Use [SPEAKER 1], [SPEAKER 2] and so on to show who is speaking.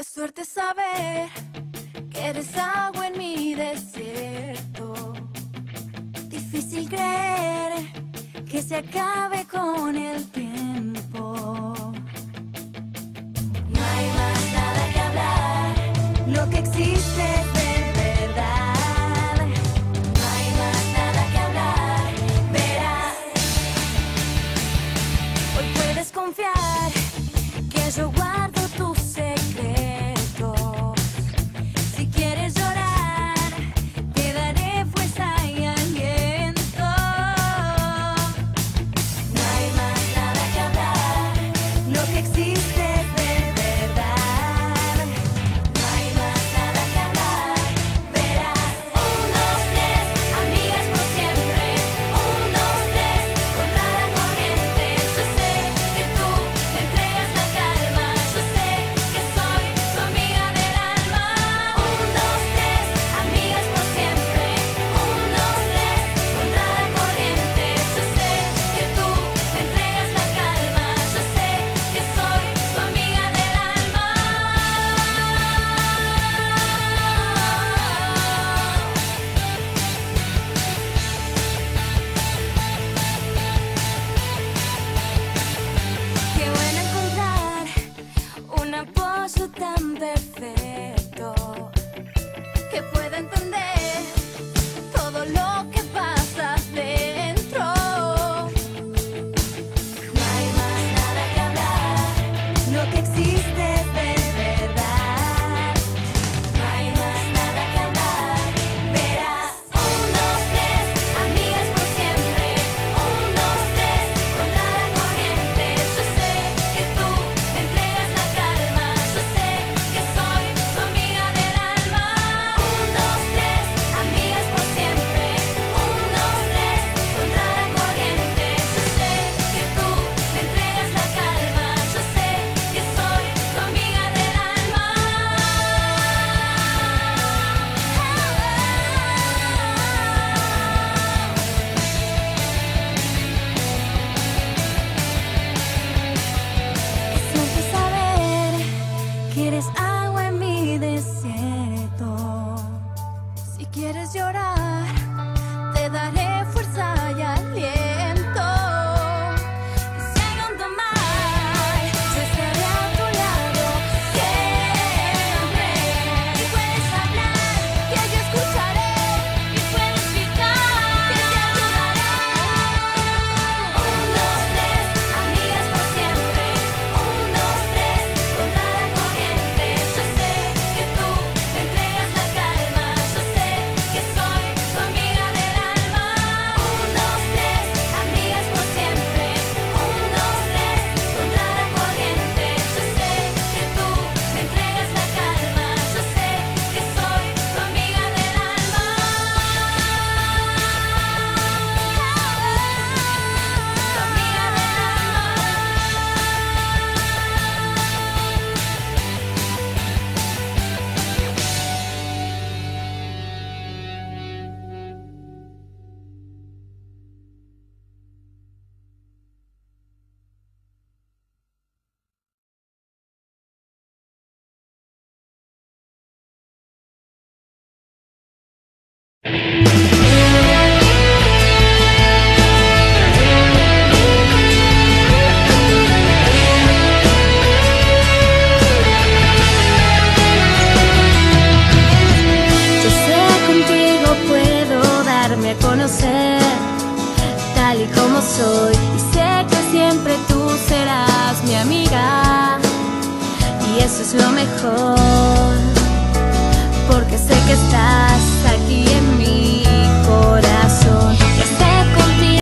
[SPEAKER 1] Qué suerte saber que eres agua en mi desierto. Difícil creer que se acabe con el tiempo. No hay más nada que hablar, lo que existe es de verdad. No hay más nada que hablar, verás. Hoy puedes confiar que yo their face. edare y como soy y sé que siempre tú serás mi amiga y eso es lo mejor.